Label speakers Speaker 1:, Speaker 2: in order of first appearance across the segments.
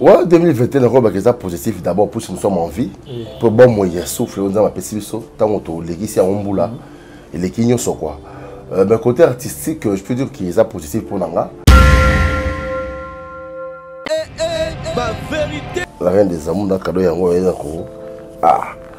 Speaker 1: Ouais, 2021 nakobaka eza positif d'abord plus nous sommes en vie mpo mm. bomoi ya souffle oyo nzambe apesi biso ntango tolekisi yango mbula mm. eleki nyonso kua euh, mais côté artistique je peux dire que eza positif mpo na nga eh, eh, la reine des amour na kado yango oyo eza ko ah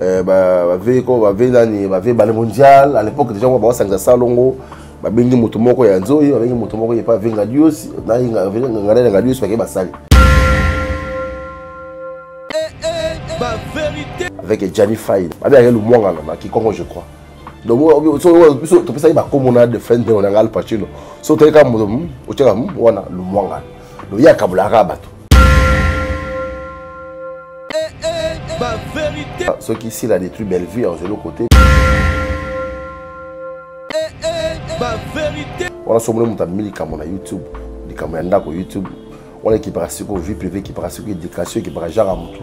Speaker 1: eh, bave ko bave nani bave bale mondial à l'époque déjà ngo basangisa salongo babengi moto moko ya nzoi babengi moto moko ye pa venga dios na inga venga dios bakei basali avec Gianni Faye. Babi avec le Mwanga là, qui comment je crois. Donc tu peux ça il va comme on a de friends de on a Al Pacino. So tu es comme on tient comme on a le Mwanga. oye akabolaka bato eh, eh, eh, ah, soki sila détruit bellevue angelo côté wana so omoni moto amemi likambo na youtube likambo ya ndako youtube wana ekipaka sikoyo vie privé ekipaka sikoyo éducation ekipaka jaka motu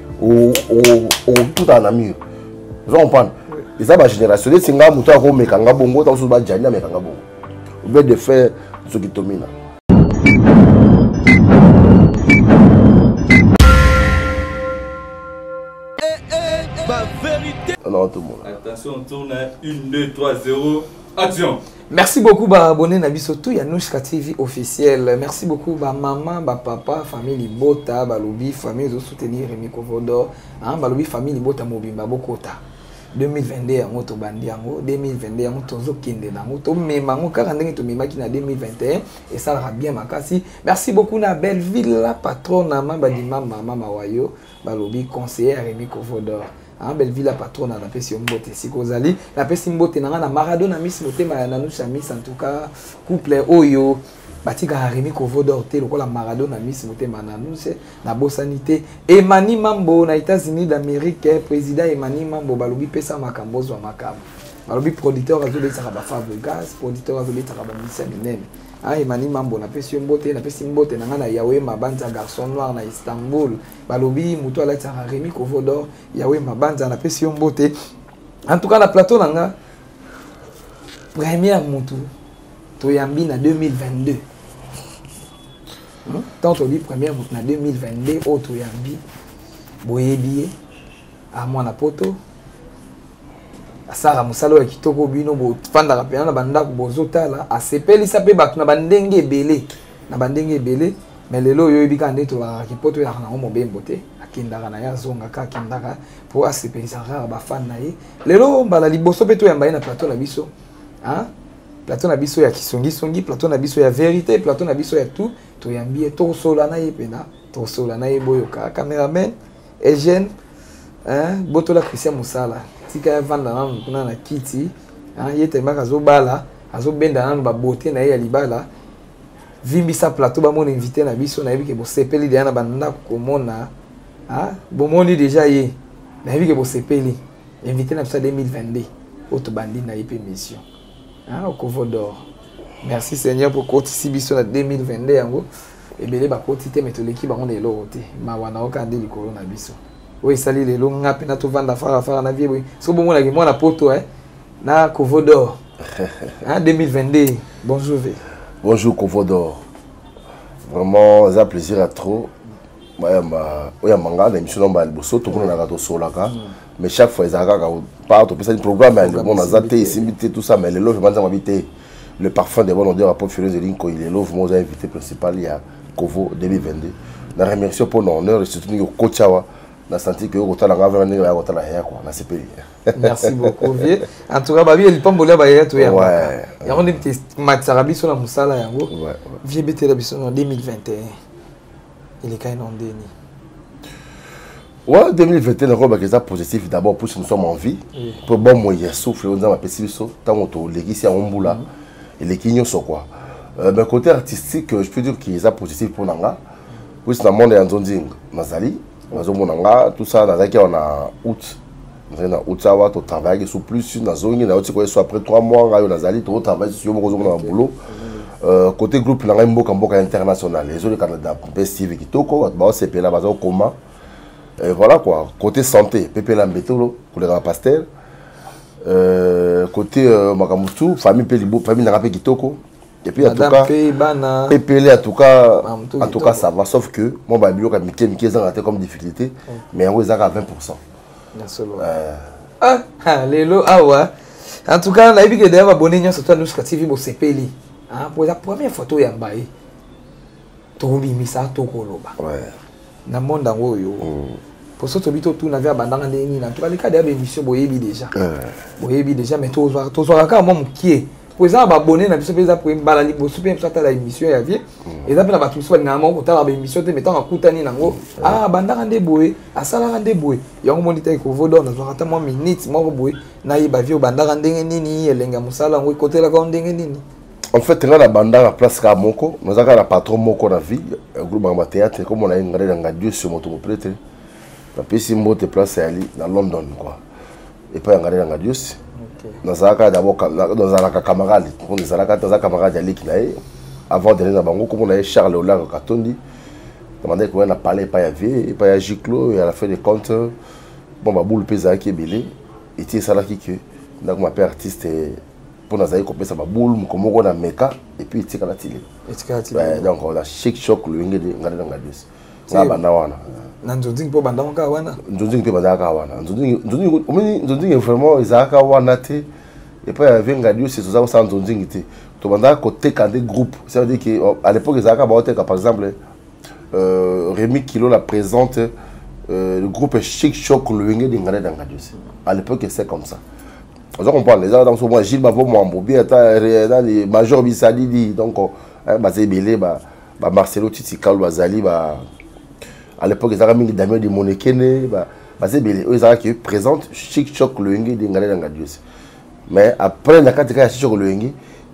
Speaker 1: okotutaka na mur oza comprendre eza bagénération neti nga moto akomeka nga bongo ntango soso bajani ameka nga bongo obe de faire soki tomina Alors, tout le monde.
Speaker 2: Attention, on tourne. 1, 2, 3, 0. Action
Speaker 3: Merci beaucoup ba abonné na biso tout ya Nouska TV officiel. Merci beaucoup ba maman, ba papa, famille libota, ba lobi famille zo soutenir Remy Kovodo, hein, ba lobi famille libota mobimba bokota. 2022 yango tobandi yango 2022 yango tozokende nango tomema yango kaka ndenge tomemaki na 2021 esalaka bien makasi merci beaucoup na belleville la patrona mamba dimama mama wayo balobi conseiller ya remi covodor Ah, Bellevue la patrona napesi yo mbote sika ozali napesi mbote na ngai na maradona miss motema ya nanusha miss en tout cas couple oyo batikaka remi kovodor te lokola maradona miss motema na nanuse nabosani te emani mambo na états-unis d'amérique eh, président emani mambo balobi pesa makambo ozwa makambo balobi producteur azobetsaka bafabrigas producteur azobetsaka bamisa minene ah, emani mambo napesi yo mbote napesi mbote na ngai na yawe mabanza garçon noir na istanbul balobi moto alatisaka remi kovodor yawe mabanza napesi yo mbote en tout cas na plateau na nga première motu toyambi na 2022 hmm? tant todi première motu na 2022 oyo toyambi boyebi ye amwana poto asalaka mosala oyo ya kitoko bino bofandaka mpena na bandako bozotala asepelisa mpe bato na bandenge ebele na bandenge ebele me lelo oyo oyebi kaka nde tolobaka kipoto oyaka nango mobembo te akendaka na ye azongaka akendaka mpo asepelisaka kaka bafane na ye lelo mbala liboso mpe toyamba ye na plateau na biso plateau na biso ya kisongisongi plateau na biso ya verité plateau na biso ya tout toyambi ye tokosola na ye mpena tokosola na ye boyoka cameraman Eugène eh, botola Christian Musala tika avanda nanu kuna na kiti eh, ye tembaka azobala azobenda nanu babote na ye ya libala vimbisa plateau bamona invité na biso nayebi ke bosepeli deya na bandako komona eh, bomoni deja ye nayebi ke bosepeli invité na biso ya 2022 oyo tobandi na ye mpe mission okovo d'or merci seigneur mpo kotisi biso na 2022 yango ebele bakoti te me toleki bango na eloko te mawa na oka nde likolo na biso oyo esali lelo nga mpe na tovanda farafara na vie boye soki bomonaki mwana poto eh, na covodor 2022 bonjour ve
Speaker 1: bonjour covodor vraiment eza plaisir ya trop oyamba nga na émission namba ya liboso tomonanaka tosolaka mais chaque fois ezalaka kaka par topesani programme ya
Speaker 3: lelo
Speaker 1: mona aza te
Speaker 3: esimbi te
Speaker 1: tout ça mais lelo vraiment nzambe abi te le parfum de bonne odeur apôtre filoise elingi koi lelo vraiment oza invité principal ya kovo 2022 na remercie mpo na honneur surtout ndenge okoti awa na santi ke okotala nga vraimen ndenge baya kotala yaya kua nasepeli
Speaker 3: merci beaucoup vie en tout cas babi ya lipamboli ya bayaya
Speaker 1: toyaka
Speaker 3: yango nde matisaka biso na mosala yango vie betela biso na 2021 elekaki na ndeni
Speaker 1: Ouais, 2021 nakobaka eza positif d'abord puisque nous sommes en vie mpo bomoi ya souffle oyo nzambe apesi biso ntango tolekisi yango mbula eleki nyonso kua euh, mais côté artistique je peux dire que eza positif mpo na nga puisque na monde ya nzonzinga nazali nazomona nga tout ça nazalaki awa na août nazali na uti awa totravaillaki su plus nazongi nayo tikoye so après 3 mois ngai oyo nazali totravaille susu yo moko ozomona na boulot euh, côté groupe na ngai mboka mboka international ezolekana da mpe steve kitoko bato baosepela baza kokoma euh, voilà quoi côté santé pepela mbetolo koleka ba pasteur euh, côté euh, makambo tu famille mpe libo famille nanga mpe kitoko et puis en tout cas pepele en tout cas en tout cas ça va sauf que moi babiyoka mike mike ezanga te comme difficulté mais yango ezaka 20
Speaker 3: na solo
Speaker 1: eh.
Speaker 3: ah, ah lelo awa en tout cas nayebi ke deya babone nyonso to anusuka tv bosepeli ah, po eza première fois toyamba ye tobimisa tokoloba na monde yango oyo mm. poso tobi totuna ve abandanga ndenge nini en tout cas leka deya baémission boyebi déjà
Speaker 1: eh.
Speaker 3: boyebi déjà mais tozwaka kaka mwa mokie po eza na babone na biso mpe eza mpe mbala liboso mpe biso atala émission ya vie mm. eza mpe na bato mosusu balingaka moko kotala baémission te metango akutani nango mm. a ah, bandaka nde boye asalaka nde boye yango moni te kovodor nazwaka ata mwa minute moko boye nayeba vie obandaka ndenge nini elengi ya mosala yango ekotelaka yo ndenge nini
Speaker 1: en fait nga nabandaka place kaka moko naza kaka na patron moko na vie ekolobaka batéâtre ekomona ye ngai na ngadiosio moto mopretre napesi mbote place ayali na london quoi epai ya ngade na ngadius nazalaka dabord nazalaka camarade mpo nazalaka naza camarade ya leki na ye avant dernier na bango komona ye charles olanga katondi namandaki koya na palais epai ya vie epai ya giclo ya la fin de compte bon baboule mpe ezalaki ebele eti esalaki ke ndakoma mpe artiste mpo nazali kopesa baboule moko moko na meka epuis etikala tile donc na chic choc loyenge ngai na ngadius nga banda wana
Speaker 3: na nzonzingi mpo bandaka kaka wana
Speaker 1: nzonzingi mpe bandaka kaka wana nzonzingi vraiment ezalaka wana te epai ya venga diosi toza kosala nzonzingi te tobandaka koteka nde groupe ça veut dire que oh, à l'époque ezalaka baoteka par exemple euh, rémi kilo la présente euh, le groupe chic choc loyenge dingane danga diosi à l'époque c'est comme ça oza comprendre ezalaka ntango so mwa gile bavo mwambo bien ata euh, nani major bisalili donc euh, baza ebele ba, ba ba Marcelo Titi Kalu bazali ba à l'époque ezalaka mingi Damien de Monekene ba baza ebele oyo ezalaki présente chic choc loyenge dengale na ngadios mais après na kati kaka ya chic choc loyenge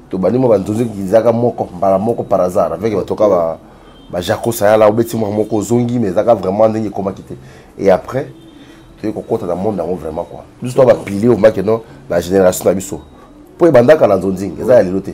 Speaker 1: tobandi mwa banzonzi ezalaka moko mbala moko par hasard avec batoka ba ba Jaco Sayala obeti mwa moko ozongi mais ezalaka vraiment ndenge ekomaki te et après toyei kokota na monde yango vraiment quoi biso to bapilier omaki no na génération na biso mpo ebandaka na nzonzingi eza ya lelo te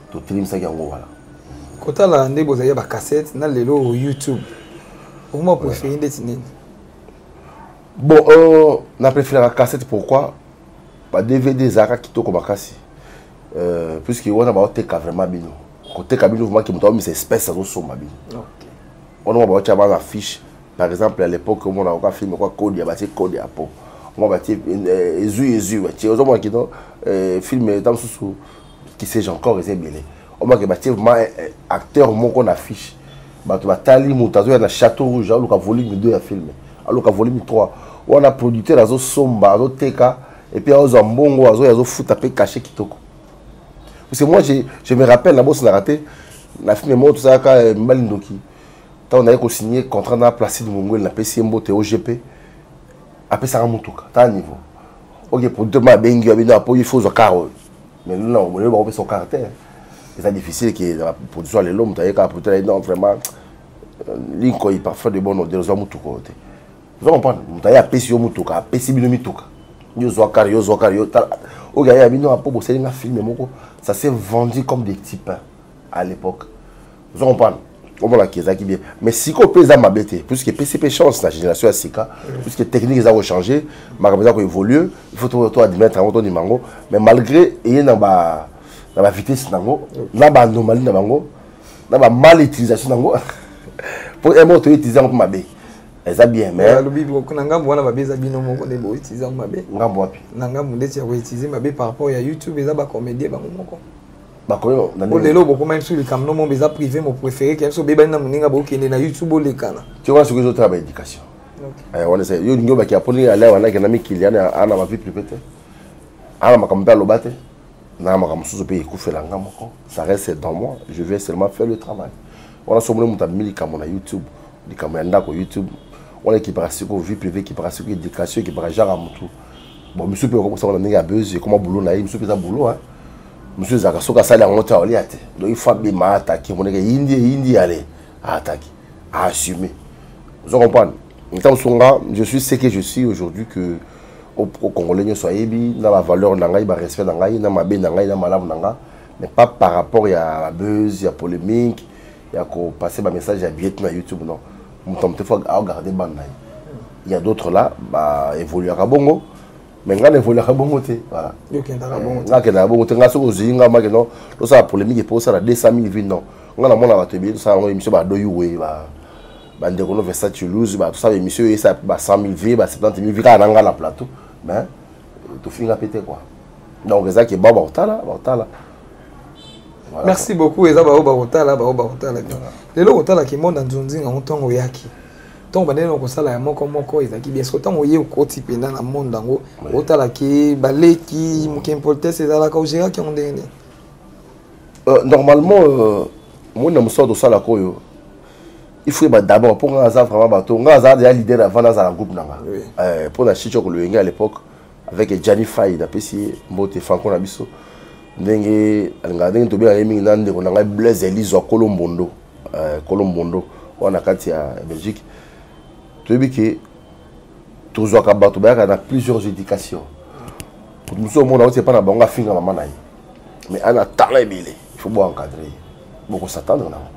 Speaker 1: totelemisaki yango wana
Speaker 3: kotala nde bozali ya bacassette na lelo oyo youtube okoma prefere ndeti nini
Speaker 1: bon euh, na preferaka cassette pourquoi ba dvd ezalaka kitoko makasi euh, puisque wana baoteka vraiment bino koteka bino vraiment ke moto aomisa espèce azosomba bino wana mwa baotya bana affiche par exemple à l'époque omona oka film kwa code ya batie code ya po mwa batie ezui ezui batie ozomona kino film ta mosusu qui sais-je encore eza ebele omake batie vraiment eh, eh, acteur moko na affiche bato batali moto azoya na château rouge aluka volume 2 ya filme aluka volume 3 wana producteur azosomba azoteka epuis azwa mbongo azoya azofuta mpe kashe kitoko parce que moi je, je me rappelle nabosanaka te na filme moko tosalaka eh, mibali ndoki ntango naye kosigne contrat na placide mongweli napesi ye mbote ogp apesaka motuka ta niveau oke producteur ma abengi yo abino apo il faut ozwa kar oyo mais nous non bolelo bango mpe son caractère eza difficile ke production ya lelo moto ayekaka production ye non vraiment euh, linkoi parfois de bon odele ozwa motuka oyo te oza comprendre moto aye apesi yo motuka apesi bino mituka yo ozwa kare yo ozwa kare yo tala oyo aye ya bino mpo bosali nga filme moko ça s'est vendu comme des types à l'époque ozo comprendre omona ki ezalaki bien mais sikoyo mpe eza mabe te puisque epesi mpe chance na génération ya sika puisque technique eza kochange makambo eza koévolue il faut to admettre yango tondima yango mais malgré eye na ba na ba vitesse na yango na ba anomalie na bango na ba mal utilisation na yango mpo emo toye utilize yango mpe mabe eza bien mais
Speaker 3: alobi na ngambo wana mabe eza bino moko nde boutilize yango mabe
Speaker 1: ngambo wapi
Speaker 3: na ngambo ndeti ya koutilize mabe par rapport ya youtube eza bacomédie bango moko
Speaker 1: bakoyo
Speaker 3: na ndenge lelo bokoma biso likambo no mombe eza privé mo préféré ke biso bebani na moninga bokende na youtube bolekana
Speaker 1: ti wana soki ezotala ba éducation eh, wana eza yo lingi obaki aponi alaye wana akenda mikili ana ana bavie privé te ana makambo mpe aloba te na makambo mosusu mpe ekufela nga moko ça reste dans moi je vais seulement faire le travail wana so omoni moto amemi likambo na youtube likambo ya ndako youtube wana ekipaka siko vie privé ekipaka siko éducation ekipaka genre ya motu bon misu mpe okokosa wana ndenge ya buzz ekoma boulot na ye misu mpe eza boulot hein mosusu ezalaka soki asali yango te aolia te donc il faut abima aatake moneke eyindi eyindi yale aatake aassume ozo comprendre nta mosusu nga je suis ce que je suis aujourd'hui que au congolais nyonso ayebi na bavaleur na ngai barespect na ngai na mabe na ngai na malamu na ngai mais pas par rapport ya buzz ya polémique ya kopase bamessage ya biet na youtube non moto moto fo aogarde bana na ye ya d'autres là baévoluaka bongo mais ngai naevolaka bongo te voilà ngai akendaka bongo te ngai soki ozwi ngai maki non tosala polémique mpo osala 200 000 vie non ngai namona bato ebele tosala yango émission badoyi weye bandeko no versa toulouse tosala émission eyesa ba 100 000 vie ba 70 000 vie kaka na ngai na plateau mais tofinga mpe te quoi donc eza ke bao bakotala bakotala
Speaker 3: merci beaucoup eza bao bakotala bao bakotala lelo kotala kimonda nzonzinga motongo oyaki ntango bandaki na kosala ya moko moko ezalaki bien soko ntango oye okoti mpenza na monde yango otalaki baleki moke impolitesse ezalaka ogeraki yango ndenge nini euh,
Speaker 1: normalement euh, moni na mosala tosalaka oyo il faut yeba d'abord mpo ngai aza vraiment bato ngai azala deja leader avant nazala groupe na nga euh, mpo na chicho koloyenge à l'époque avec jani fai napesi ye mbote franco na biso ndenge alingaka ndenge tobengaka ye mingi na ndeko na ngai blaise elizwa kolo mbondo eh, kolo mondo wana na kati ya belgique toyebi ke tozwaka bato bayaka na plusieurs éducation kutu mosusu omona oti epai na bango afinga mama na ye mais ana tala ebele il faut boencadre ye bokosatana nango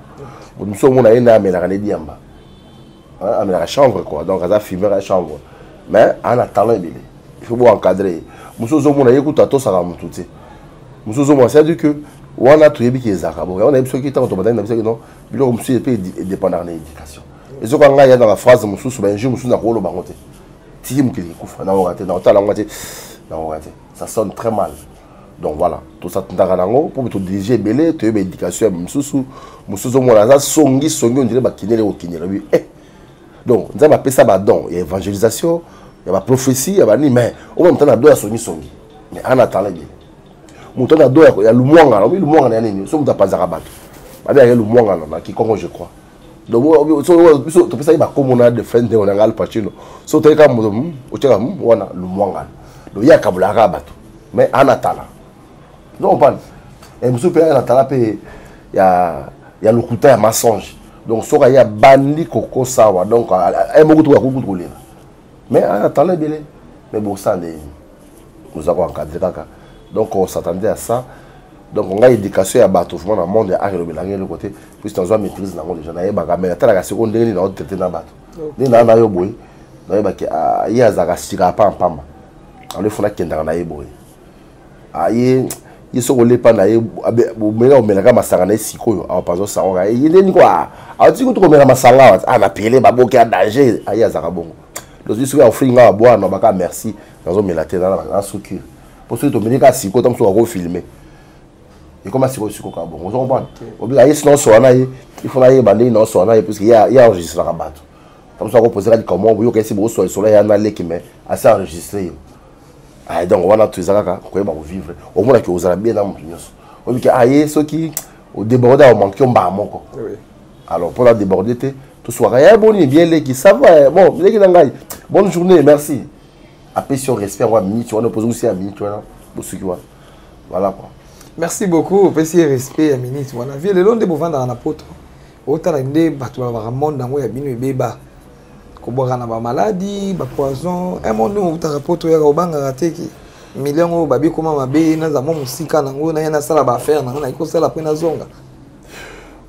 Speaker 1: kutu mosusu omona ye na amelaka na ediyamba Hein, amena la chambre quoi donc aza filmer la chambre mais ana talent ebele il faut boencadre mosusu ozomona ye kutu atosaka motu te mosusu ozomona cestadi que wana toyebi ke ezalaka boka wana yebi soki ntango tobandaki na biso ke non biloko mosusu epe edépendaka na éducation ezoka ngai ya na baphrase mosusu bainjure mosusu nakoloba yango te tiki mokili ekufa nakoka te nakotala yango te nakoka te ça sonne très mal donc voilà tosatindaka nango mpo todirige ebele toyeba éducation ya mosusu mosusu omona aza songi songi ondire bakinele kokindela bi eh. donc nzambe apesa badon ya évangélisation ya baprophétie ya banini mais omona moto na do ya songisongi mais ana atala ebele moto na do ya lumwangana obi lumwangana ya nini so moto apanzaka bato babeyaka lumwangana na kikongo je crois donc biso topesaki bakomo na defend ndenge na ngai alpacino so otali kaka moto hmm, otyaka hmm, wana lumwangana donc ye akabolaka kaka bato mais anatala donc opana eh, mosusu mpe anatala mpe ya ya lokuta ya mensonge donc soki aye abandi kokosa awa donc ye moko tuku akoki kutu kolela mais aza na talent ebele mais bosala nde nini oza koencadre kaka donc osatande ya ça donc ngai éducation ya bato vraiment na monde ya art elobela ngai eloko te puisque nazwa maîtrise nango déjà nayebaka mais natalaka sikoyo ndenge nini naotraite na bato ndenge naa nayo boye nayebaki ah, ye azalaka sika apa mpamba alefuna akendaka na ye boye aye ye soki olepa na ye omela omelaka masanga na ye sikoyo awa pazo saoka ye nde niko atiki kutu komela masanga awa a na pele baboki a danger aye azalaka bongo lozwi soki afri nga babwana na baka merci nazomela te nasuki mpo soki tomeli kaka sikoyo ntango soki akofilme ekoma sikoyo sikoyo kaka bongo ozo comprendre obika ye sina osola na ye ifo na yeba ndenge na osola na ye puiske ye enregistraka bato ntango soki akopose kati comment boyoka esi bokosola lisolo ya na leki mais asi enregistre yo ah, donc wana tu eza kaka koyeba kovivre omonaki ozala bien na moto nyonso oyebiki aye ah, soki odeborde ya omanke mbaa moko alors mpo na deborde te toswaka ya eh, boni bien leki sava eh, bon leki na ngai bonne journée merci apesi yo respect yango ya minute wana opozi kosi ya minute wana bosuki wana voilà quoi
Speaker 3: merci beaucoup opesi ye respect ya minute wana vie lelo nde bovandaka na poto otala nde bato balobaka monde yango ya bino ebeba kobwaka na bamaladi bapoison eh, monde outaka poto yaka obangaka te ke mili yango oyo babi ekoma mabe naza mwa mosika nango naye nasala baaffaire nango naye kosala mpe nazonga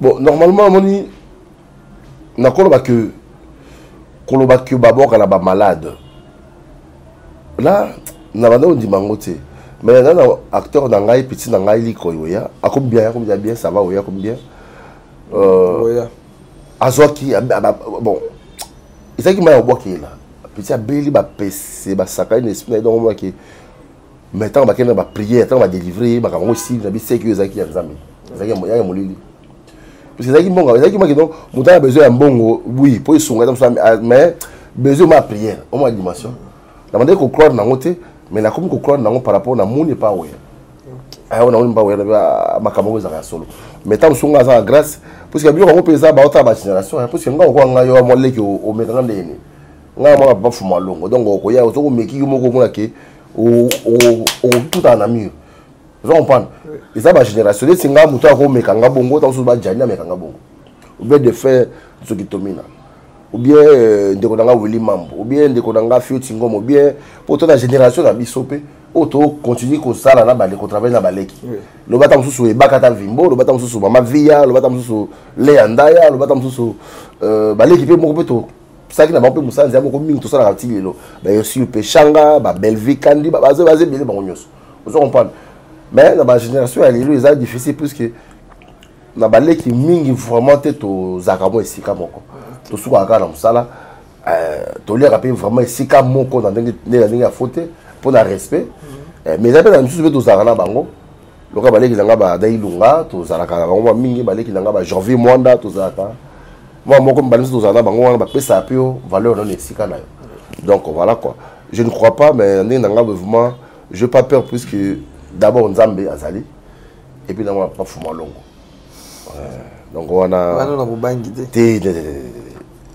Speaker 1: bon normalement amoni nakoloba ke koloba ke babwaka na bamalade la na banda ondima yango te mais naza na acteur na ngai petit na ngai likoyoya akomi bien akomi bien ça va oya akomi bien euh, azwaki bon ezalaki mai ya kobwakela peti abeli bapese basakani na esprit na ye donc omonaki mais ntango bakende na bapriere ntango badelivre ye makambo yango esili na biseki oyo ezalaki ya nzambe ezalaki ya molili parce ezalaki mbongo ezalaki maki donc moto aya besoin ya mbongo oui mpo esunga eza mosu mais besoin ma priere omona dimension Na bandaki ko croire nango te, mais na komi ko croire nango par rapport na moni pa oya. Ayo ah, na moni pa oya na makambo ko zaka solo. Mais tant songa za grâce, parce que biloko ngo peza ba ota ba génération, hein, parce que nga ko nga yo mo leki o meka nga ndeni. Nga mo ba fuma longo. Donc ko ya to ko meki yo moko mona ke o o o tout en amur. Vous comprenez? Eza ba génération, c'est nga mutu ko meka nga bongo, tant so ba jani na meka nga bongo. Au lieu de faire ce qui domine. ou bien euh, ndeko na nga Willy Mambo ou bien ndeko na nga Fioti Ngom ou bien po to na génération na biso pe oyo to continue kosala na bandeko travaille na baleki loba ata mosusu ebaka ata vimbo loba ata mosusu mama via loba ata mosusu leya ndaya loba ata mosusu euh, baleki pe moko pe to salaki na bango mpe mosala nzela moko mingi tosalaka ti lelo baersil mpe shanga babelvi kandi baza ebele bango nyonso ozo comprendre mais na bagénération ya lelo eza difficile puisque na baleki mingi vraiment te tozalaka mwa esika moko tosukaka kaka na mosala euh, toliaka mpe vraiment esika moko na ndenge na ndenge ya fo te mpo na respect euh, mais eza mpe na misusu mpe tozalaka na bango lokola baleki na ngai badai lunga tozalaka na bango mingi baleki na ngai bajanvier mwanda tozalaka mwa moko mibale miso tozala na bango wana bapesaka mpe yo valeur nano esika na yo donc voilà quoi je ne crois pas mais ndenge na ngai vraiment je pas peur puisque d'abord nzambe azali et puis na wa pa fuma longo donc wana
Speaker 3: wana na bobangi te
Speaker 1: te te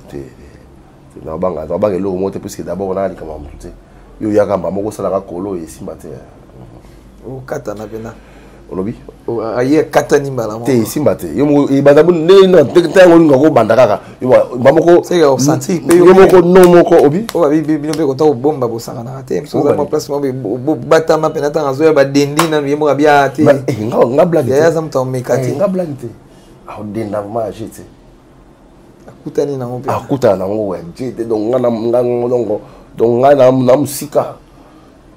Speaker 1: te te na banga na banga eloko mote puisque d'abord na alika mamu te yo yaka mba moko sala ka kolo et simba te
Speaker 3: okata na pena
Speaker 1: olobi
Speaker 3: aye akatani mbala moko
Speaker 1: te simba te yo moko ebanda ndenge ntango olinga kobanda kaka yo moko no moko obi
Speaker 3: oyo babi bino mpe kota kobomba bosanganaka te biso oza mwa place moko bobatama mpe natanga azoya badendi nanu ye moko abia te
Speaker 1: nga blage te
Speaker 3: aza moto ameka te
Speaker 1: nga blage te aodenda vraimen age te
Speaker 3: akutani nango mpe
Speaker 1: akutana nango age te donc nga nango donc nga na
Speaker 3: mosika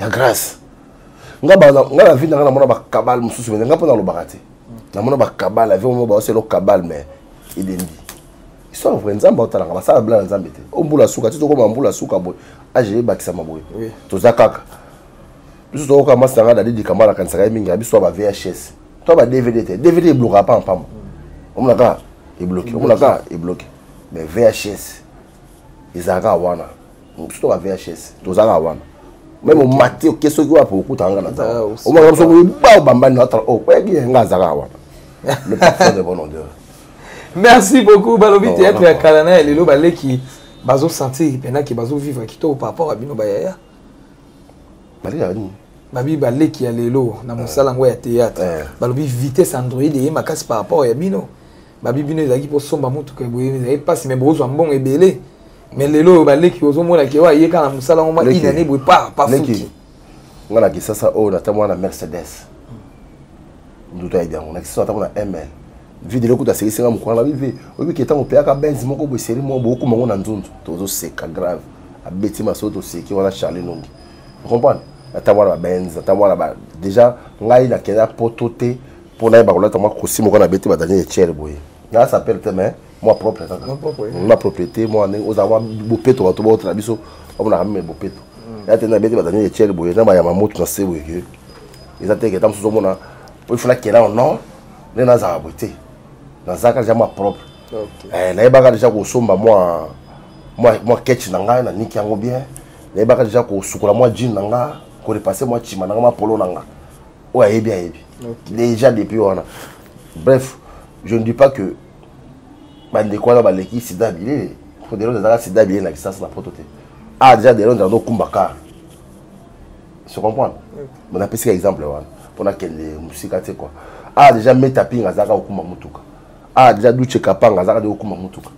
Speaker 1: ya grâce nga ba nga na vie na nga namona ba kabal mususu mais nga pona lobaka te namona ba kabal la vie mo ba selo kabal mais edendi histoire vrai nzambe otala nga basala bla nzambe te o mbula suka ti tokoma mbula suka boye age ebakisa
Speaker 3: maboye
Speaker 1: toza kaka biso tokoka masi na nga dadi dikamba na kanisaka ye mingi ya biso ya ba vhs to ba dvd te dvd eblokaka pa mpamba omonaka ebloke omonaka ebloke mais vhs ezalaka wana mosusu to ba vhs tozalaka wana meme omati oke soki wapi okutaka nga na
Speaker 3: nzala
Speaker 1: omaka biso boye ba obambani na tala o oyaki nga azalaka wana le personne bon odeur
Speaker 3: merci beaucoup balobi théâtre ya kala na ya lelo baleki bazosentir mpenaki bazovivre kitoko par rapport ya bino bayaya
Speaker 1: balekaka nini
Speaker 3: babi baleki ya lelo na mosala yango ya théâtre balobi vitesse android eye makasi par rapport ya bino babi bino ezalaki bosomba motuka eboye ezali mpasi me bozwa mbongo ebele me lelo oyo baleki ozomona ke oyo ayeka na mosala ngo mwa inane boye pa pafuti
Speaker 1: nga na kisasa oyo nata mwana mercedes ndutu ayebi yango na kisasa nata mwana ml vide eloko tasekisi nga mokolo na bive oyebi ke ntango peyaka benz moko boye seri moko bokokoma yango na nzunzu tozoseka grave abeti masolo toseki wana charlie nongi comprendre nata mwana babenz nata mwana déjà ngai nakenda poto te mpo na ye bakolata mwa kosi moko na beti badani ya etiere boye na sapele te mais mwa propre kaka na propriété mwa ndenge ozala mwa bopeto bato baota na biso bamonaka meme bopeto mm. ya te na beti badani ya etiere boye na bayama motu na se boye ke eza te keta mosusu omona oyo funa kela non nde nazala boye te nazalaka deja mwa propre eh, nayebaka deja kosomba mwa mwa ketch na ngai na niki yango bien nayebaka deja kosukola mwa jean na ngai korepasse mwa cima na ngai mwa polo na ngai oyo ayebi ayebi déjà depuis wana bref je ne dis pas que bandeko wana baleki sida bilele po delo nazalaka sida bilele na kisasa na poto te ah déjà delo nzala nokumba kar se comprendre me napesika exemple wana mpo nakende mosika te kua ah déjà metaping azalaka kokumba motuka ah deja duce kapanga azaka nde kokuma motuka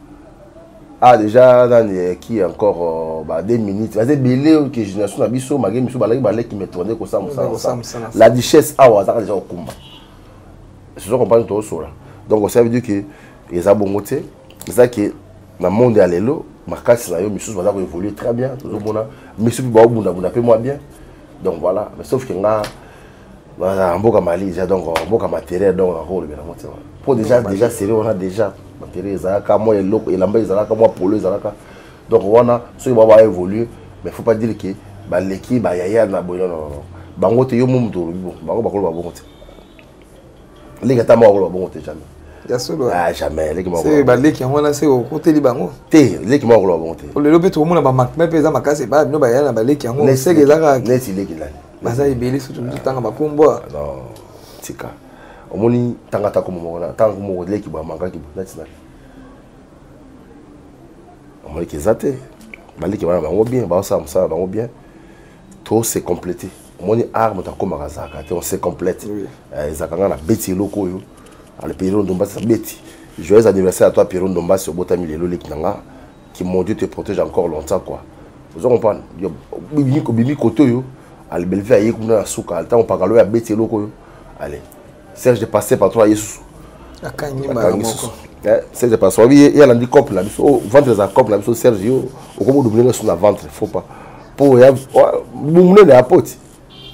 Speaker 1: ah deja nani eh, qui encore euh, ba deux minutes baza ebele euh, ke génération na biso mage miso balaki baleki metro nde kosala mosala mosala la duchesse awa azaka deja kokumba soza comprendre toosola donc ça veut dire que eza bongo te eza ke na monde ya lelo makasi na yo misusu baza koévolue très bien tozomona misusu mpe baobundabunda mpe mwa bien donc voilà mais sauf ke ngaa bazala mboka mali deja donc mboka materiel donc akolobela yango te wana mpo deja deja serie wana deja materiel ezalaka mwa eloko elamba ezalaka mwa polo ezalaka donc wana soki ba baévolue mais faut pas dire ke baleki bayaya na boye nonono bango te yo mo moto olobi bongo bango bakoloba bongo te leki ata moko akoloba bongo te jamais
Speaker 3: ya solo
Speaker 1: ah, jamais leki moko
Speaker 3: baleki yango wana se okoteli bango
Speaker 1: te leki moko akoloba bongo te
Speaker 3: lelo mpe tokomona bamacme mpe eza makasi epai bino bayaya na baleki yango seke ezaka
Speaker 1: neti leki nani
Speaker 3: baza ebele soki totanga bakombo ah,
Speaker 1: non tika omoni tanga ta komo moko na tanga komo ko leki ba manga ki nati na omoni ki zate baleki bana bango bien ba sa musala bango bien to se compléter omoni art moto akomaka zaka te on se complète eh, ezaka nga na beti eloko oyo ale pierro ndomba sa beti joyeux anniversaire à toi pierro ndomba si obotami lelo leki na nga que mon Dieu te protège encore longtemps quoi ozo comprendre bimi ko bimi koto yo al belve aye kuna na suka tant paka lo ya beti eloko yo allez Serge de passer par toi Yesus
Speaker 3: akangi mara moko eh,
Speaker 1: Serge de passer oui il y a lundi cop là biso oh, ventre za cop là biso Serge yo okomo double sur la ventre faut pas pour ya oh, bumune na apoti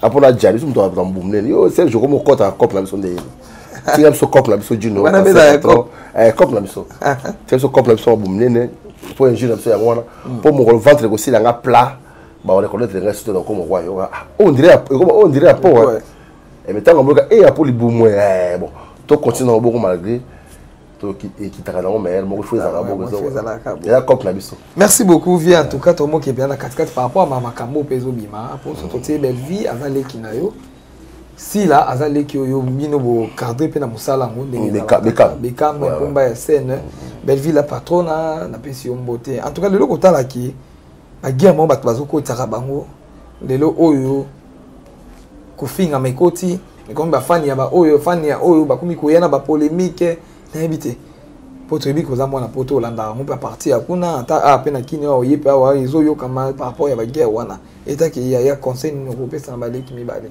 Speaker 1: apo na jali biso moto aza mbu monene yo serge okomi okɔta na cope na biso nde tika biso cope na biso jino cope na biso tika biso cope na biso mbu monene mpo ya jino na biso yango wana mpo mokolo ventre ekosila nga plat bawana ekonetele nga sito na okoma okwa yo oyo ondire ya po eme ntango amoyoka e ya po libumu bon to continue na moboko malgré
Speaker 3: merci beaucoup vie en tout cas tomoki bien na katikati par rapport ma makambo mpe ezobima mposo totie belle vie aza leki na yo sila aza leki oyo bino bocadre mpe na mosala yango ndengebekam mpomba ya scène belleville la patrona napesi yo mbote en tout cas lelo kotalaki baguerre moko bato bazokotisaka bango lelo oyo kofingama ekoti ekomi bafani ya baoyo fani ya oyo bakomi koya na bapolemike nayebi te mpo toyebi koza mwana poto olandaka yango mpe aparti ya kuna ata a mpe na kini awa oye mpe awa ezoyokama par rapport ya baguerre wana etaki yaya conseil nini okopesa na baleki mibale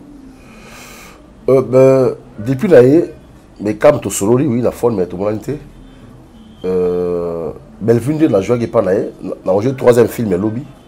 Speaker 1: euh, ben, depuis na ye mais kam tosololi wi na phone mai tomonani te euh, bellevue nde najuaki epai na ye na oje troisième film ya lobi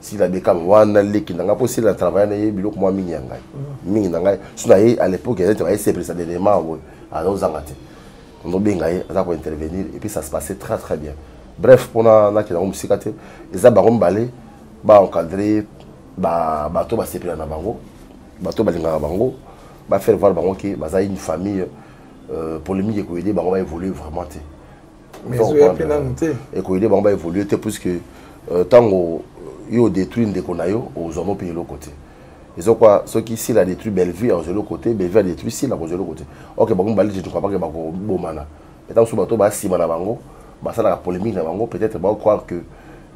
Speaker 1: sila bekanga wana leki na ngai mpo sila na travaille na ye biloko mwa mingi ya ngai mm. mingi na ngai so na ye à l'époque ezali te bayesepelisa dernièrement boye azozanga te ozobenga ye aza kointervenir et puis ça se passait très très bien bref mpona nakenda yango mosika te eza bango mibale baencadre bato basepela na bango bato balingaka bango bafaire voir bango ke baza une famille euh, polémique ekoyede bango baévolue vraiment te ekoyede bango baévolue te puisque ntango euh, yo odétruire ndeko na yo ozwa mo mpe eloko te eza kwa soki sila adétruit bellevue akozwa eloko te bellevue adétruit sila akozwa eloko te ok bango mibali jetuka bake bakobomana eta mosusu bato baya nsima na bango basalaka polémique na bango peut-être baocroire que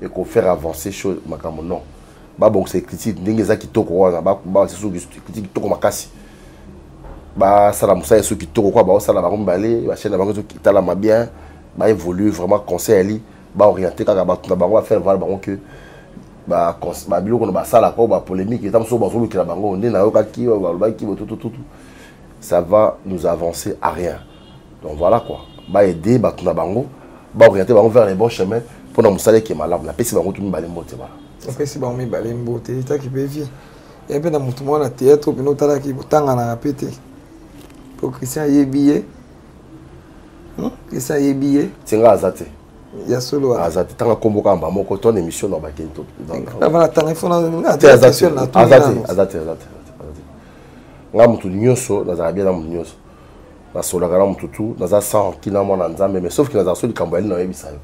Speaker 1: ekofaire avancer chose makambo non babongisa ecriture ndenge eza kitoko wana balakisa soki ecriture kitoko makasi basala mosala esu kitoko kwa baosala bango mibale bachaine na bango ezo kitalama bien baévolue vraiment conseil ali baoriente kaka bato na bango bafaire vale bango ke babiloko na basalaka oyo bapolémique eta mosusu bazolukela bango nde nayokaki balobaki botutututu ça va nous avancer à rien donc voilà quoi ba aider bato na bango ba orienter bango vers les bons chemins mpo na mosala eke malamu napesi bango tu mibale mbote bana
Speaker 3: napesi bango mibale mbote etaki mpe vie ye mpe na motu moko na théâtre oyo mpena otalaki botanganaka mpe te mpo christian ayebi ye hmm? christian ayebi ye
Speaker 1: tinga aza te
Speaker 3: ya solo
Speaker 1: aza te ntango akombo kaka mba moko to na émission na bakeni
Speaker 3: toavanatanga ifo
Speaker 1: aza te aza te aza te nga motu nyonso nazala bien na motu nyonso nasolaka na motu tu naza sans kina mwana nzambe mais sauf ke nazala so likambo yali nayebisa yo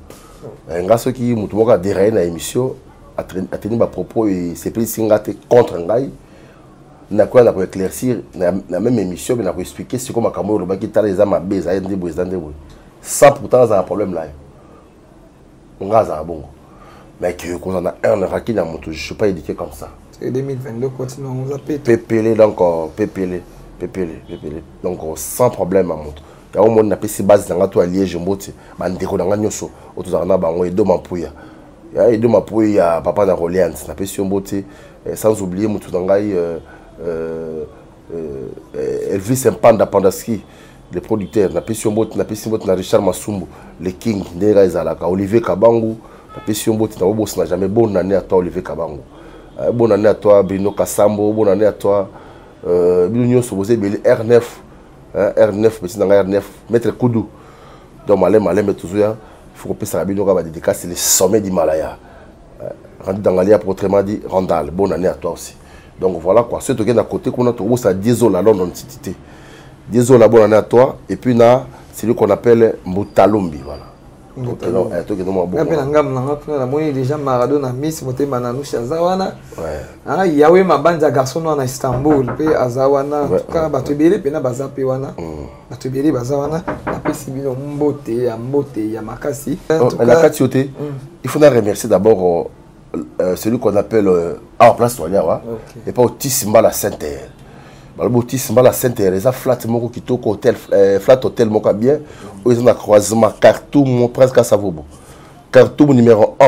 Speaker 1: eh, nga soki motu moko aderaye na émission ateni bapropos oyo esepelisi nga te contre ngai nakoya na koéclaircir na même émission me na koexplike siko makambo oyo olobaki tala eza mabe ezali nde boye eza nde boye sans pourtant azala problème na yo nga azala bongo mais que kozala na heure raki na moto je suis pas éduqué comme ça c'est
Speaker 3: 2022 continue oza pete
Speaker 1: pepele donc euh, pepele pepele pepele donc euh, sans problème ya moto yango omoni napesi base na nga to ya liege mboti bandeko na nga nyonso oyo tozalaka na bango edo mapuya ya edo mapuya papa na roleans napesi yo mboti eh, sans oublier motu na ngai euh, euh, euh, elvis impanda pandaski le producteur napesi yo mbote napesi mbote na richard masumbu le king ndenge kaka ezalaka olivier kabangu napesi yo mbote na obosana jamais bonne année à toi olivier kabangu euh, bonne année à toi bruno kasambo bonne année à toi euh, bino nyonso boza ebele r9 r9 pesi na ngai r9 maître kudu donc malem malembe tozoya faut kopesaka bino kaka badedikasi le sommet d'himalaya euh, rendu dangalia protrement dit randal bonne année à toi aussi donc voilà quoi soki tokenda côté kuna tokobosana diezola london city te diezola bonne année à toi et puis na celui qu'on appelle mbutalombi voilà tokende mwa bongo
Speaker 3: mpe na ngambo na nga kuna namoni déjà maradona miss motema na nushi aza wana ah, yawe mabanza garçon wana na istanbul mpe aza wana tuka bato ebele mpena baza mpe wana mm. bato ebele baza wana napesi bino mbote ya mbote ya makasi oh,
Speaker 1: na kati yo te mm. il faut na remercier d'abord euh, euh, celui qu'on appelle euh, ah, en place toalia wa okay. et pas otis mbala sainter balobi otis mbala sainter eza flat moko kitoko hotel euh, flat hotel moko ya bien oyo eza na croisement cartoum presque asavobo cartoum numéro 1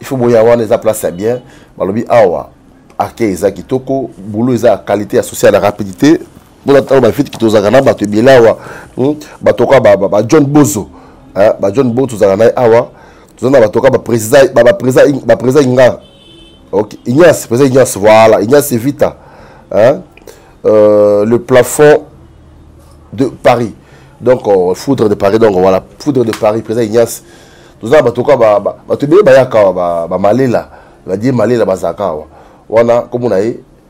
Speaker 1: il faut boya wana eza place ya bien balobi awa ake eza kitoko boulot eza ya qualité ya social ya rapidité mpona ntango bafiti kitozalaka na bato ebele awa hmm, bato kaka ba, ba, ba john bozo ba john bozo tozalaka na ye awa toza na bato kaka bapresa inga ok ignace presa ignace voilà ignace vita hein? Euh, le plafond de paris donc euh, foudre de paris donc voilà foudre de paris presa ignace toza na bato kaka bato ebele bayaka bamalela badie malela bazalaka awa wana komona ye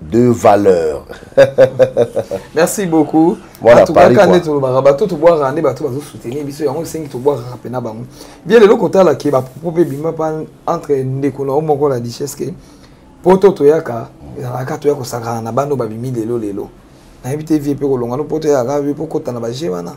Speaker 1: de valeur
Speaker 3: merci beaucoup voilà, atukaka nde tolobaka bato tobwakaka nde bato bazosoutenir biso yango esengi tobwakaka mpe na bango bie lelo kotala ke bapropos mpe ebima pa entre ndeko na yo moko la duchesse ke poto toyaka ezalaka toya kosakana na bana oyo babimi lelo lelo nayebi te vie mpe kolonga no poto eyaka mpo kota na baje wana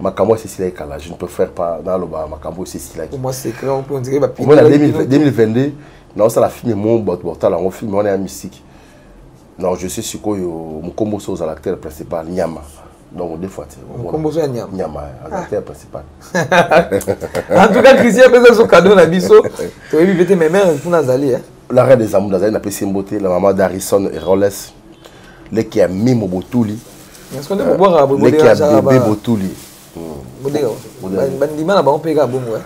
Speaker 1: makambo asisilaki kala je ne préfère pas naloba makambo osisilaki
Speaker 3: omona
Speaker 1: 2022 naosala filme mo bato bakotala yango filme wana ya misiki non je suis sikoyo mokombo so ozala acteur principal nyama donc deux fois te
Speaker 3: mokombo so ya nyama
Speaker 1: nyama aza ah. acteur principal
Speaker 3: en tout cas christian apesa so cadeau na biso toyebi pe te mais mère kuna azali
Speaker 1: la reine des amour azali napesi mbote la maman d'harrison et roles leki ya mimo botuli leki ya bebe botuli
Speaker 3: bandima na bango mpe kaka bongo eh?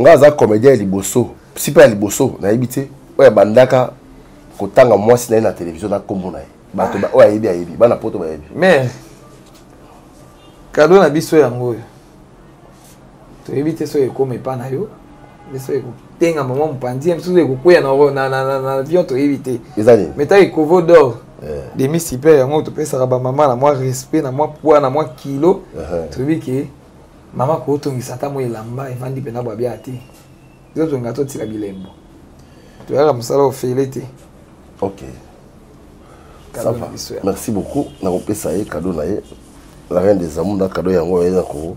Speaker 1: nga aza comédien ya liboso sipa ya liboso nayebi te oyo abandaka kotanga mwasi na ye na televizio na nkombo na ye bato oyo ayebi ayebi bana poto bayebi
Speaker 3: mais kado na biso yango oyo toyebi te soki ekoma epa na yo nde soki ekotenga mama mopanzi ya mosusu ekokweya na avion toyebi te mais ta ekovo dor
Speaker 1: eh.
Speaker 3: demi super yango topesaka bamama na mwa respect na mwa poids na mwa kilo
Speaker 1: eh.
Speaker 3: toyebi ke mama kootongisa ata mwa elamba evandi mpena bwa bia te ezozonga totila bilembo toyaka mosala ofele te
Speaker 1: ok ça va merci beaucoup nakopesa ye cadeau na ye la reine des amour na cadeau yango oyo eza ko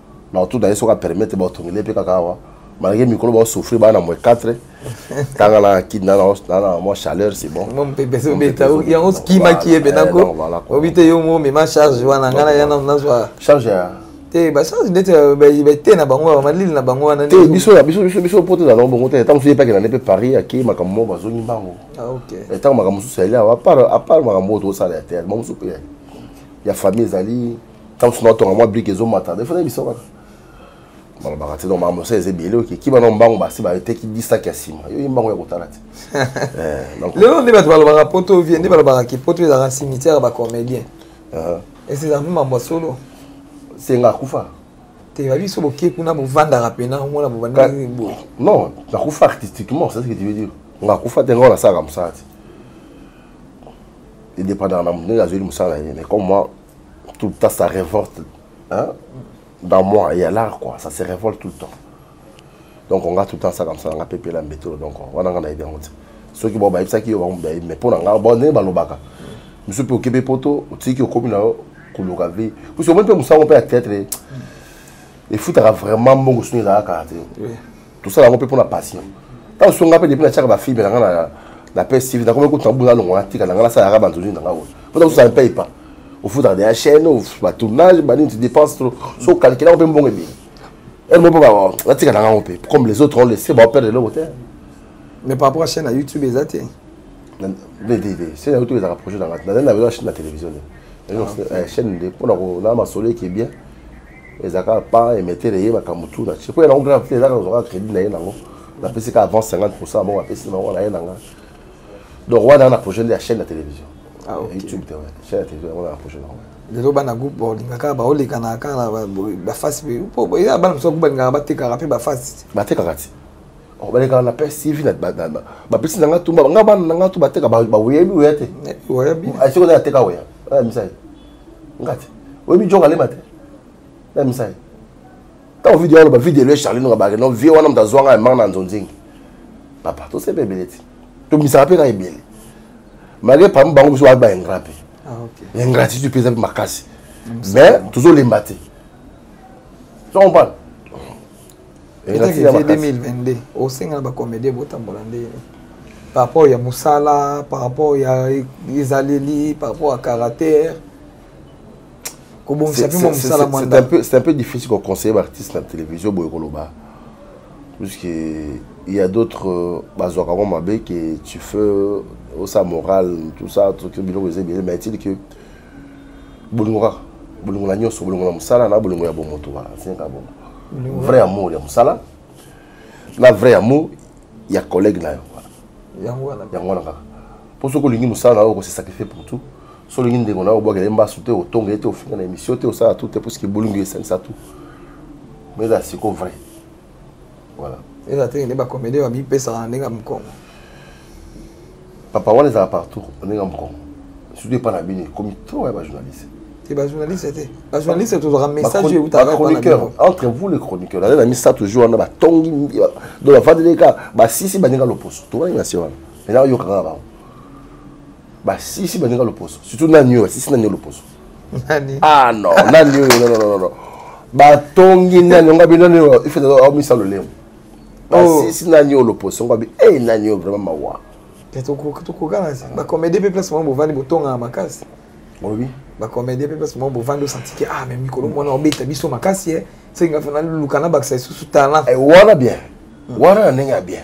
Speaker 1: na otuta ye soki apermettre baotongele mpe kaka awa malgré mikolo baosouffrir baa na moe 4 tanga na kid na na mwa chaleur c'est bon
Speaker 3: mo mpe pese obeta yango okimaki ye
Speaker 1: mpe nako
Speaker 3: obi te yo mo mema charge wana ngai na ya nazwa
Speaker 1: charge ya
Speaker 3: te bacharge ndeti bete na bango wana malili na bango wana
Speaker 1: te biso ya biso biso biso mpo tozala bongo te ntango mosusu ye mpe akenda nde mpe paris akei makambo moko bazongi mbango ntango makambo mosusu yali awa apart makambo oyo tozosala ya teyatre bango mosusu mpe ya famille ezali ntango mosusu natonga mwa brike ezomata nde fana biso kaka balobaka te noma mosala eza ebele oke kiba na mbango basi bateki disaki ya nsima yo ye mbango ya kotala te eh,
Speaker 3: lelo nde bato balobaka poto vie nde balobaka ke poto ezalaka cimetière ya bacomédien
Speaker 1: uh-huh.
Speaker 3: ese eza mpe mambo ya solo
Speaker 1: senga akufa
Speaker 3: te babiso boke kuna bovandaka mpena omona bovandaki bo
Speaker 1: non nakufa artistiquement c'est ce que tu veux dire nga akufa te nga nasalaka mosala te edépendaka na ndenge azweli mosala na ye mais comme moi tout le temps ça révolte hein? dans moi il y a là quoi ça se révolte tout le temps donc on nga tout le temps ça comme ça nga pepe la mbetolo donc wana nga na yebe yango te soki bo bayebisaki yo bango bayebi mais mpo na nga bo ndenge balobaka misu mpe okebe poto otiki okomi na yo koluka vie pusi omoni mpe mosango mpe ya teatre efutaka vraiment mbongo soni ezalaka te tosala yango mpe mpo na passion ntango mosusu ngai mpe depuis natiaka bafilme na ngai na na pes tv nakomi kutu nabuna alongo natika na ngai nasalaka banzoni na ngai oyo mpo na kosala mpe epa ofutaka deya chaîne batournage banini tu dépense trop so okalkile yango mpe mbongo ebele ene moko mpe natika na ngai mpe comme les autres ont laissé baoperde eloko te
Speaker 3: mais par rapport à chaîne ya youtube eza te
Speaker 1: chaîne ya youtube ezalaka projet na ngai nazali na besoin ya chaîne na télévision chaîne nde mpo na masolo eke bien eza kaka pa emetele eyebaka motu na tie mpo yango mpe nakuti eza kaka ozwaka crédit na ye nango napesi kaka avant 50 pourcent moko apesi na bango na ye na nga donc wana na projet nde ya chaîne ya télévision
Speaker 3: ah,
Speaker 1: youtube te chaîne ya télévision yango na projet nango
Speaker 3: lelo bana groupe balingaka baolekanaka kaka na bafasi mpe eza bana mosusu balingaka batekaka mpe bafasi
Speaker 1: batekaka ti oh, balekaka na père sivi bapesi na nga tumba nga bana na nga tu bateka baweyebi weya te soki oza ateka weya misali ngati oyebi joka lema te na misali ntango video wana loba video elue charlino kabake no vie wana moto azwanga emanga na nzonzingi papa tosebe ebele ti tobimisaka mpe kaka ebele malgré parmi bango biso bayebi baingra mpe
Speaker 3: ah,
Speaker 1: ingratitude mpe eza mpe makasi mais tozolemba te tu comprends
Speaker 3: Etaki vie 2022 osenga na ba comédien botambola nde par rapport ya musala par rapport ya ezaleli par rapport ya caractère kobongisa mpe mwa mosala mwa
Speaker 1: c'est un peu difficile koconseille baartiste na télévision boye koloba puisque il y a d'autres euh, bazwaka yango mabe ke tu feu osa moral tout ça biloko eza ebele mais atili que bolingo kaka bolingo na nyonso bolingo na mosala na bolingo ya bomoto wana asenga bongo vrai amour ya mosala na vrai amour ya collègue na yo
Speaker 3: yango wana
Speaker 1: kaka mpo soki olingi mosala na yo okosi sacrifie pour tout so olingi ndeko na yo obwakele mbasu te otonga ye te ofinga na émission te osala tout te mpo soki bolingo esanisa tout mais eza siko vrai voilà
Speaker 3: eza te nde bakomede bamipesaka ndenge ya mokongo
Speaker 1: papa wana ezala partout ndenge ya mokongo surtout epa na bino ekomi trop ya bajournaliste
Speaker 3: te bajournaliste te bajournaliste tozwaka message eutachroniqueur
Speaker 1: entre vous les chroniqueur naza na misato jour wana batongi do bafandeli ka basisi baninga loposo towangi nase wana ena oyokaka bango basisi baninga loposo surtout nani oyo basisi nani loposo
Speaker 3: nani
Speaker 1: ah non nani oyo non non non batongi nani onga bi nani oyo ifete omisa lolemo basisi oh. nani oyo loposo onga bi e nani oyo vraiment mawa
Speaker 3: tokokana bacomédie mpe place moko bovandi botongaka makasi
Speaker 1: olobi
Speaker 3: bacomédie mpe place moko bovandi osantike ah me mikolo mwana obeta biso makasi e soki nga fana luka na bakisa lisusu talent
Speaker 1: eh, wana bien hmm. wana na
Speaker 3: ndenge
Speaker 1: ya bien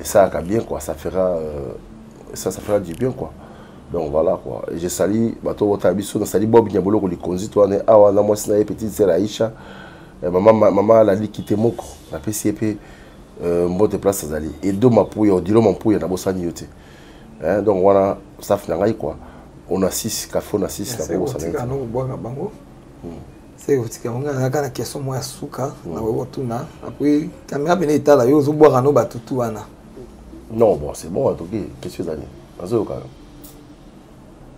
Speaker 1: esalaka bien quoi ça fera euh, ça ça fera du bien quoi donc voilà quoi et je sali bato botala biso nasali bob nyaboloko likonzi to wana awa na mwasi na ye petite sœur aisha eh, mama mama alali kite moko napesi ye mpe euh, mbote place azali edo mapuya odilo mapuya nabosani yo te eh, donc wana staff na ngai quoi on a 6 café on a 6 na kobosana
Speaker 3: bango se otika yango ngai nazalaka na question moko ya suka mm. nakoki kotuna apui kamera pene etala yo ozobwaka no batutu wana
Speaker 1: non bon c'est bon atoki question ezali nazoyoka yo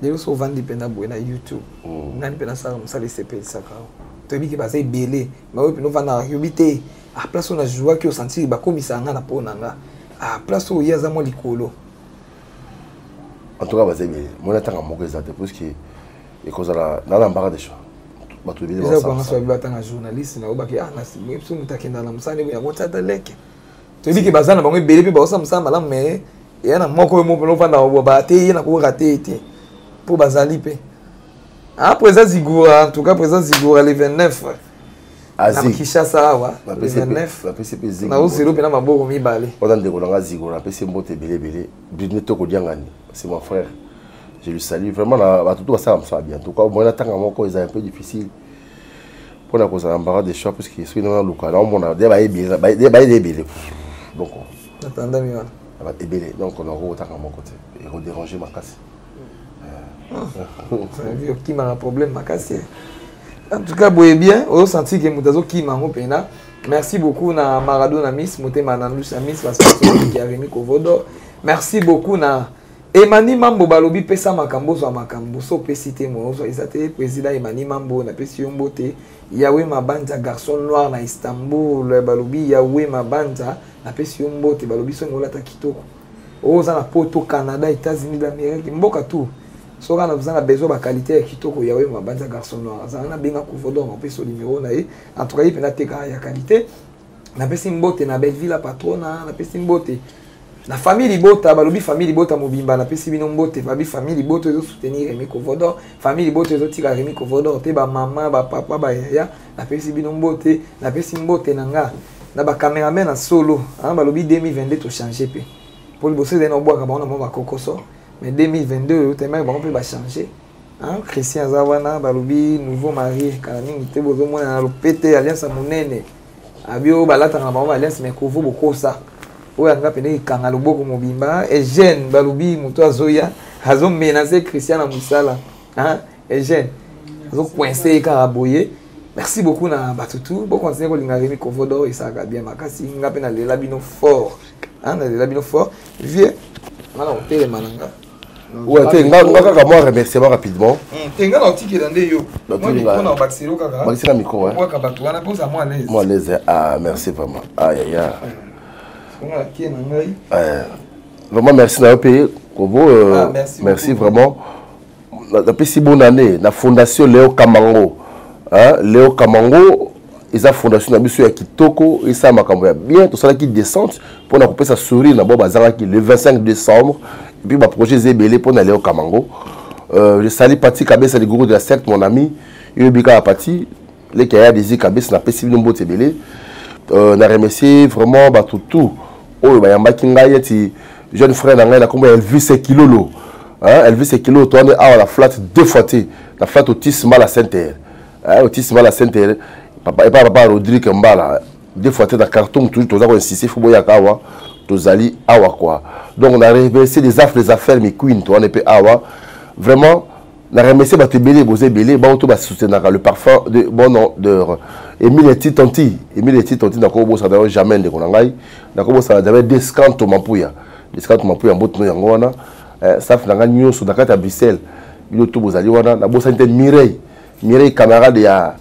Speaker 3: lelo so ovandi mpenza boye na youtube
Speaker 1: mm.
Speaker 3: nani mpe nasala mosala esepelisaka yo toyebi ke baza ebele maoyo mpenza ovandaka yobi te ah, place oyo najuaki osantiri bakomisaka ngai na mpo na nga ah, place oyo ye aza mwa likolo
Speaker 1: en tout cas baza ebele mona ntanga moko eza te puiske ekozala na na mbaka deja bato ebele
Speaker 3: eza
Speaker 1: banga
Speaker 3: soki batanga journaliste na obaki ah na simo biso moto akenda na mosala ndenge yango tata leke toyebi ke baza na bango ebele mpe baosa mosala malamu me eya na moko yo moko ofanda ba te ye na kokoka te te mpo bazali mpe ah président zigura en tout cas président zigura le 29 na kinshasa awa le 29 na ozelo mpe na maboko mibale
Speaker 1: wana ndeko na nga zigura napesi mbote ebele ebele bino tokodiangani c'est mon frère je le salue vraiment na bato to basala mosala bien tout cas omoi na ntanga moko eza un peu difficile mpo na kozala mbara de choix puisque soki ndenge naluka naomona de bayede ebele donc
Speaker 3: atandami wana
Speaker 1: ebele donc nako otanga moko te ekoderange makasi
Speaker 3: okimaka problème makasi en tout cas boye bien ozosanti ke moto azokima yango mpena merci beaucoup na maradona miss motema na lusa miss basasoki ya remi kovodo merci beaucoup na Emani Mambo balobi pesa makambo zwa makambo so pesi te mo zwa eza te président Emani Mambo na pesi yo mbote Yahweh Mabanja garçon noir na Istanbul balobi Yahweh Mabanja na pesi yo mbote balobi songi olata kitoko oyo oza na poto Canada États-Unis d'Amérique mboka tout soki ana oza na besoin ba qualité ya kitoko Yahweh Mabanja garçon noir azala na benga kuvodon opesa numéro na ye en tout cas ye pena teka ya qualité napesi mbote na belleville patrona napesi mbote na famille libota balobi famille libota mobimba napesi bino mbote babi famille libota ezosoutenir remi kovodor famille libota ezotika remi kovodor te bamama bapapa bayaya napesi bino mbote napesi mbote na nga na bacameraman na solo balobi 2022 tochange mpe mpo liboso ezali na obwaka bango na mwa bakokoso mais 2022 oyo temai bango mpe bachange Hein, Christian aza wana balobi nouveau marie kala mingi te bozomona na lopete alliance ya monene abi oyo balataka na bango baalliance mai kovo bokosa oyo anga pene ekanga loboko mobimba eugène balobi moto azoya azomenase christian na mosala eugène azocoince ye kaka boye merci beaucoup na bato tu bokontinue kolinga remi kovo dor esalaka bien makasi nga mpe nalela bino fort nalela bino fort vieux nga na kotelema na nga
Speaker 1: oyo te nga kaka mwa remerciement rapidement hmm,
Speaker 3: te nga naotikela nde yo mwana bakiselo kaka
Speaker 1: bakisela mikro
Speaker 3: waka bato wana mpoza mwa
Speaker 1: alaise mwa alaise ah merci vraiment
Speaker 3: ayaya kie na ngai
Speaker 1: eh, vraiment merci na yo mpe kobo euh,
Speaker 3: ah, merci
Speaker 1: vraiment napesi bonne année na fondation leo kamango leo kamango eza fondation na biso ya kitoko esala makambo ya bien tosalaki descente mpo na kopesa sourire na bao bazangaki le 25 décembre epuis baprojet eza ebele mpo na leo kamango euh, je sali pati kabesa le gourou de la secte mon ami yoyebi kaka pati leki aya desi kabesa napesi bino mbote ebele euh, na remercie vraiment bato tout oyo bayambaki ngai neti jeune frère na ngai na nkombo ya elvis ekilolo elvis ekilolo toyani awa na flat deux fois te na flat otis mala saintere eh, otisi bala sentere papa epa papa rodrigue mbala des fois te na carton toujours toza koinsiste fo boyaka awa tozali awa quoi donc na remercie les affres les affaires miquin to wana mpe awa vraiment na remercie bato ebele boza ebele bango to basoutenaka le parfum de bon odeur emile eti tonti emile eti tonti nakobosana yo jamais ndeko na ngai nakobosana jamais descanto mampuya descanto mampuya mbotino yango wana eh, staff na ngai nyonso na kati ya bruxelles bino to bozali wana nabosani te mireille Mireille camarade ya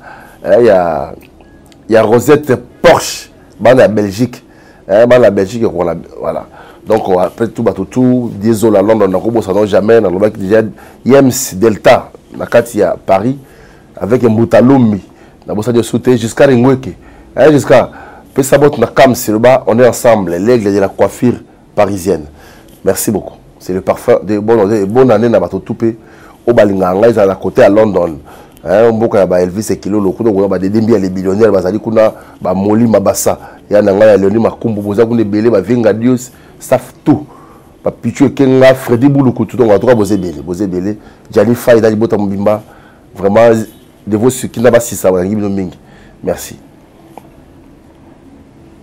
Speaker 1: eh, ya ya Rosette Porsche bana ya Belgique eh, bana ya Belgique ekona voilà donc euh, après tout bato tout diesola à Londres nakobosana jamais nalobaki déjà Yems Delta na kati ya Paris avec Mbuta Lombi nabosani osu te jusqu'à Ringweke eh, jusqu'à pesa bote na Kams loba on est ensemble l'aigle de la coiffure parisienne merci beaucoup c'est le parfum de bonne année bonne année na bato tout pe o balinga ngai ezala na côté ya london hein, mboka ya ba elvis ekilolo kuna kuna badedembi ya les billionnaire bazali kuna bamoli mabasa ya na ngai ya leoni makumbu boza kuna ebele bavinga dios staff tout bapichu ekenga fredi bulukutu donc atuka boza ebele boza ebele jani fai na libota mobimba vraiment de vos suki na basisa balingi bino mingi merci